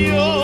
querido.